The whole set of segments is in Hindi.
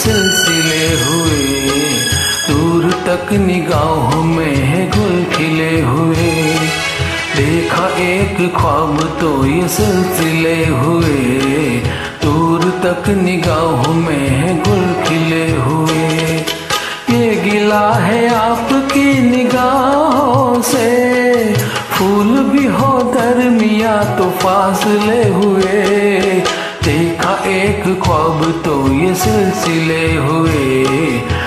सिलसिले हुए, दूर तक निगाहों में है गुल खिले हुए। देखा एक ख्वाब तो ये सिलसिले हुए, दूर तक निगाहों में है गुल खिले हुए। ये गिला है आपकी निगाहों से, फूल भी हो दरमिया तो फासले हुए। देखा एक ख्वाब तो ये सिलसिले हुए।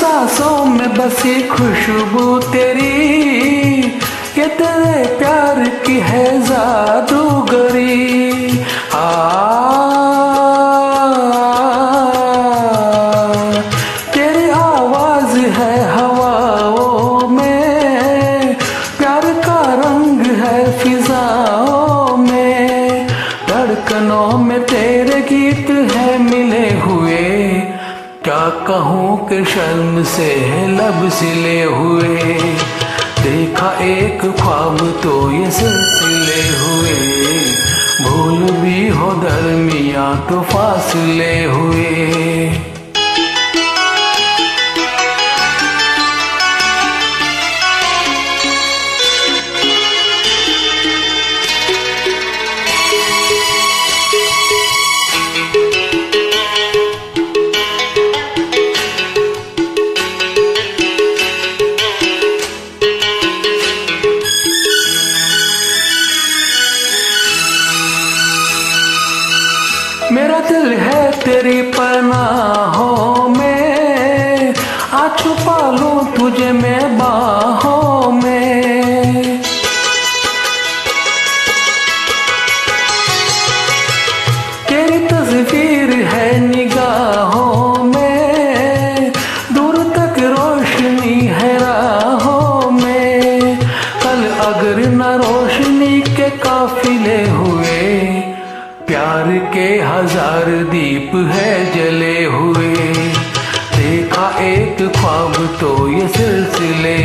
सांसों में बसी खुशबू तेरी, ये तेरे प्यार की है जादूगरी। आ, तेरी आवाज़ है हवाओं में, प्यार का रंग है फिजाओं में। धड़कनों में तेरे गीत है मिले हुए क्या कहूँ के शर्म से है लब सिले हुए? देखा एक ख्वाब तो ये सिलसिले हुए। भूल भी हो दरमिया तो फासले हुए। तेरी पनाहों में, आ छुपा लूँ तुझे मैं बाहों में। तेरी तस्वीर है निगाहों में, दूर तक रोशनी है राहों में। कल अगर न रोशनी के काफिले हुए प्यार के हज़ार दीप है जले हुए। देखा एक ख्वाब तो ये सिलसिले।